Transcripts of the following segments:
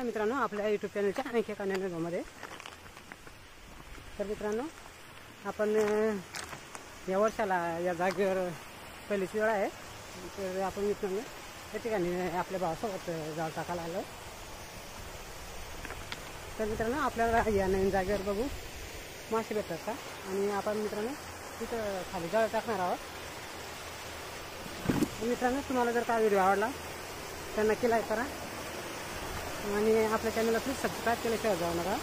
आहे मित्रांनो आपल्या यूट्यूब चॅनलच्या आणखी एका नवीन तर मित्रांनो आपण या वर्षाला या जागेवर पहिलीच वेळ आहे. तर आपण मित्रांनो या ठिकाणी आपल्या भावासोबत जाळ टाकायला आलो. तर मित्रांनो आपल्याला या नवीन जागेवर बघू. मासे भेटतात का? आणि आपण मित्रांनो तिथं खाली जाळ टाकणार आहोत. मित्रांनो तुम्हाला जर का व्हिडिओ आवडला तर नक्की लाईक करा. आणि आपल्या चॅनलला प्लीज सबस्क्राईब केल्याशिवाय जाऊ नका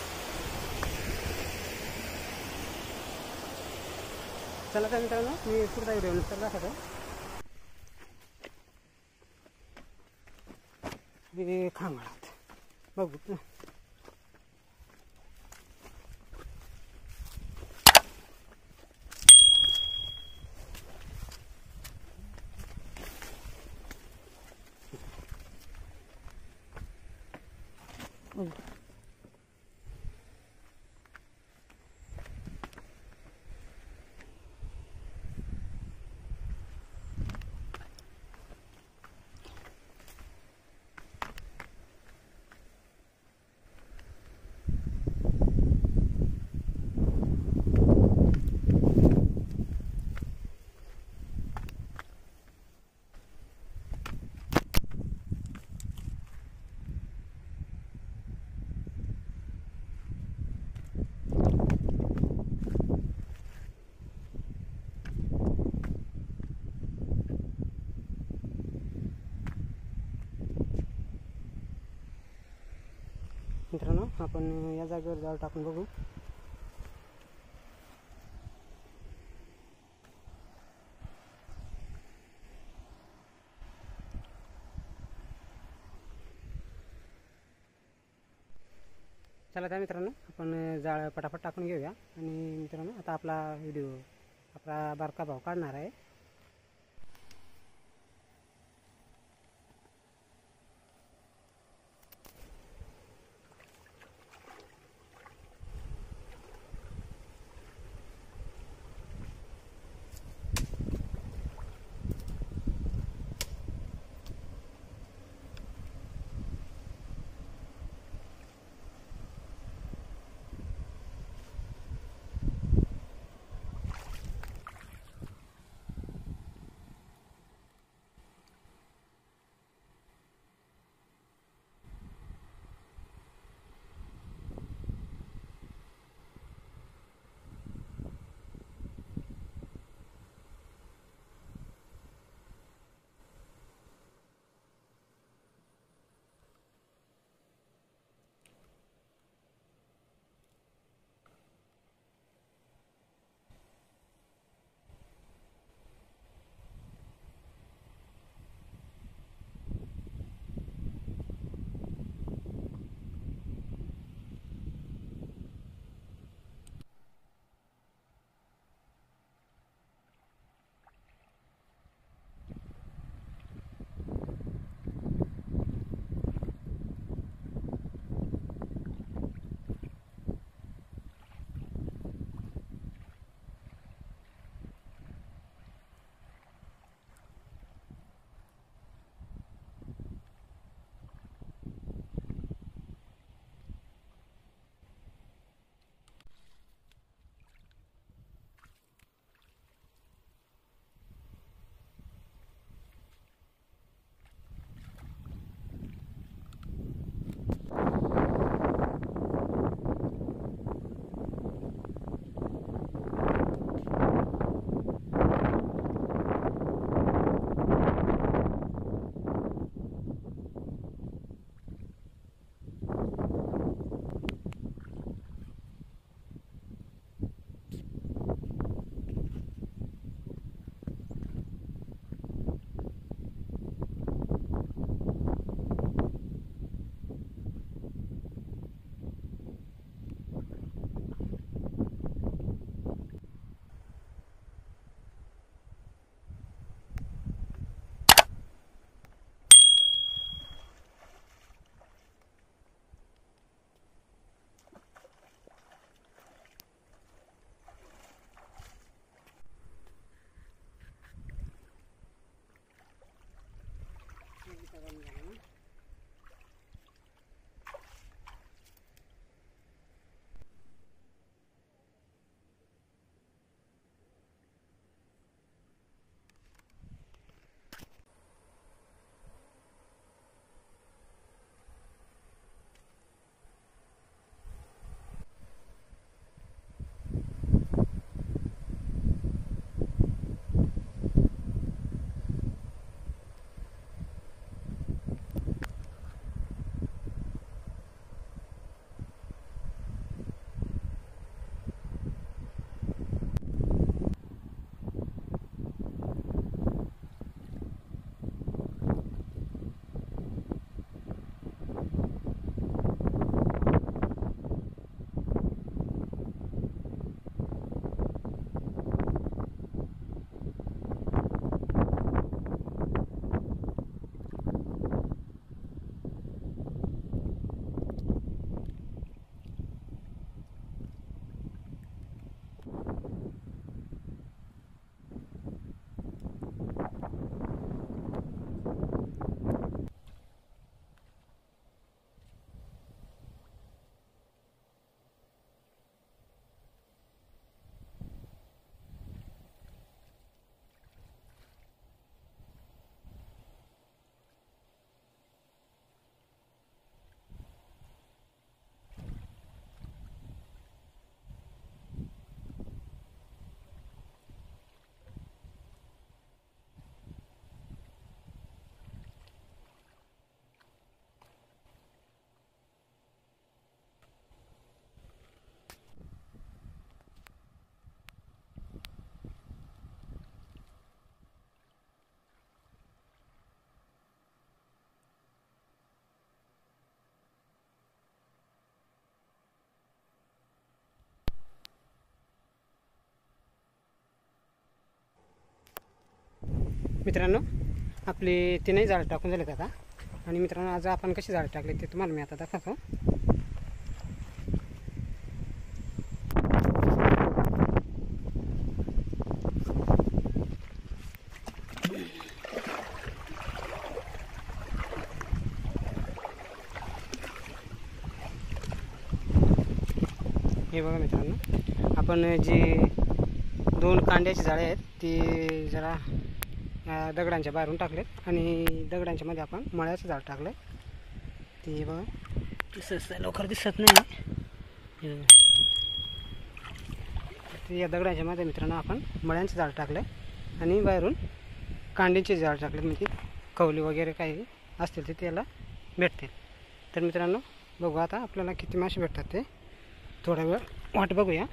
चला तर मित्रांनो मी पुढचा व्हिडिओ नंतर दाखवतो. हे खांगळात बघू मित्रांनो आपण या जागेवर जाळ टाकून बघू. चला त्या मित्रांनो आपण जाळ पटापट टाकून घेऊया. आणि मित्रांनो आता आपला व्हिडिओ आपला बारका भाव काढणार आहे. मित्रांनो आपले नाही झाडं टाकून झालेत आता. आणि मित्रांनो आज आपण कशी झाडं टाकले ते तुम्हाला मी आता दाखवतो. हे बघा मित्रांनो आपण जी दोन कांड्याची झाडे आहेत ती जरा दगडांच्या बाहेरून टाकलेत. आणि दगडांच्या मध्ये आपण मळ्याचं झाड टाकलं ते बघा. दिसत लवकर दिसत नाही. ते या दगडांच्या मध्ये मित्रांनो आपण मळ्यांचं झाड टाकलं आणि बाहेरून कांद्याचे झाड टाकले म्हणजे कवली वगैरे काही असतील ते त्याला भेटतील. तर मित्रांनो बघू आता आपल्याला किती मासे भेटतात ते. थोडा वेळ वाट बघूया.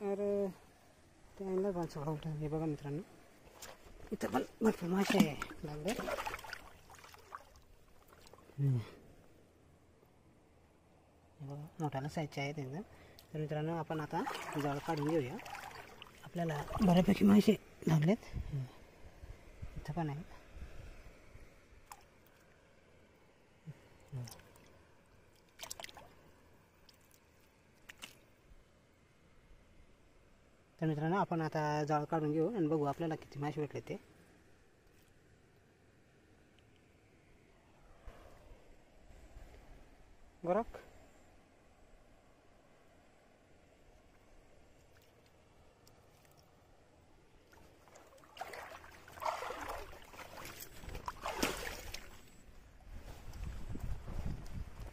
अरे ते आणलं पण सोडा हे बघा मित्रांनो. इथं पण भरपूर मासे आहे. लागले बघा मोठ्याला साईजचे आहेत एकदम. तर मित्रांनो आपण आता जाळ काढून घेऊया. आपल्याला बऱ्यापैकी मासे लागलेत. इथं पण आहे. तर मित्रांनो आपण आता जाळ काढून घेऊ आणि बघू आपल्याला किती मासे भेटले ते. गोरख.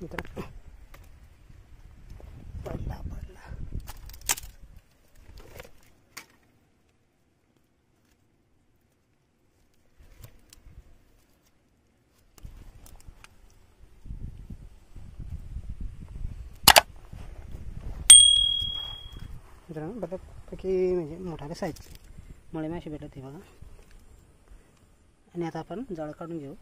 मित्र मित्रांनो बऱ्यापैकी म्हणजे मोठाले साईज मळे मासे भेटत हे बघा. आणि आता आपण जाळं काढून घेऊ.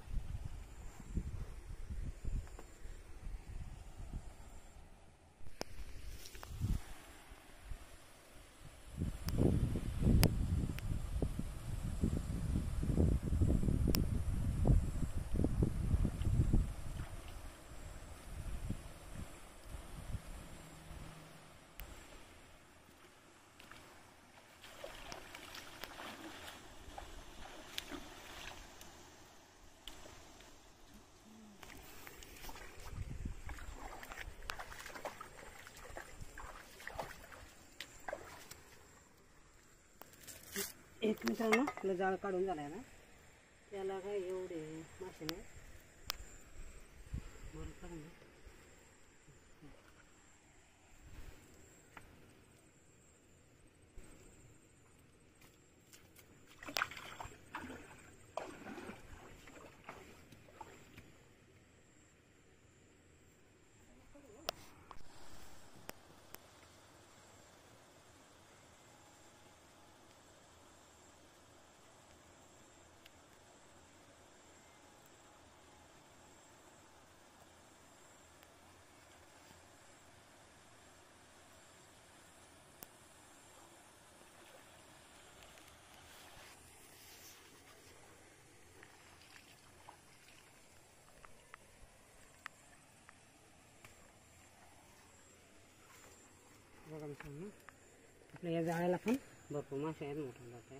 एक मित्रांनो आपलं जाळ काढून झालाय ना. त्याला काय एवढे मासे नाही बरं काढून घे. बघा मित्रांनो आपल्या या जाळ्याला पण. भरपूर मासे आहेत मोठे मोठे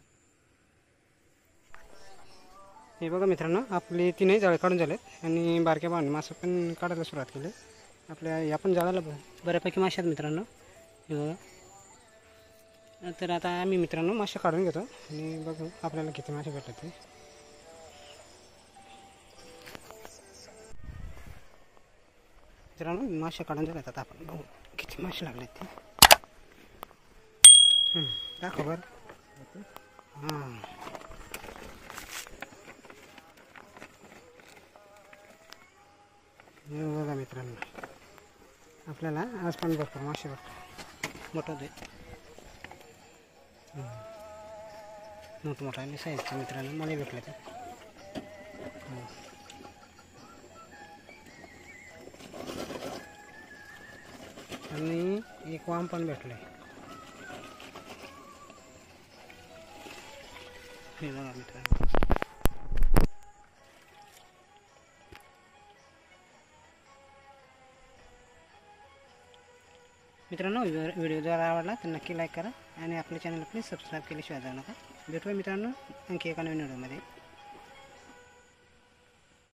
हे बघा मित्रांनो आपले तीनही जाळे काढून झालेत आणि बारक्या बाण मासे पण काढायला सुरुवात केली. आपल्या या पण जाळ्याला बऱ्यापैकी मासे आहेत मित्रांनो. हे बघा. तर आता आम्ही मित्रांनो मासे काढून घेतो आणि बघू आपल्याला किती मासे भेटतात ते. मित्रांनो मासे काढून झालेत आता आपण. बघू किती मासे लागलेत ते. काय खबर? हां बघा मित्रांनो. आपल्याला आज पण भरपूर मासे भेटतात मोठं दे. मोठं मोठं आणि साईजच्या मित्रांनो मला भेटले ते आणि एक वाम पण भेटले हे बघा मित्रांनो मित्रांनो व्हिडिओ जर आवडला तर नक्की लाईक करा आणि आपल्या चॅनल प्लीज सबस्क्राईब केल्याशिवाय जाऊ नका. भेटूया मित्रांनो आणखी एका नवीन व्हिडिओमध्ये.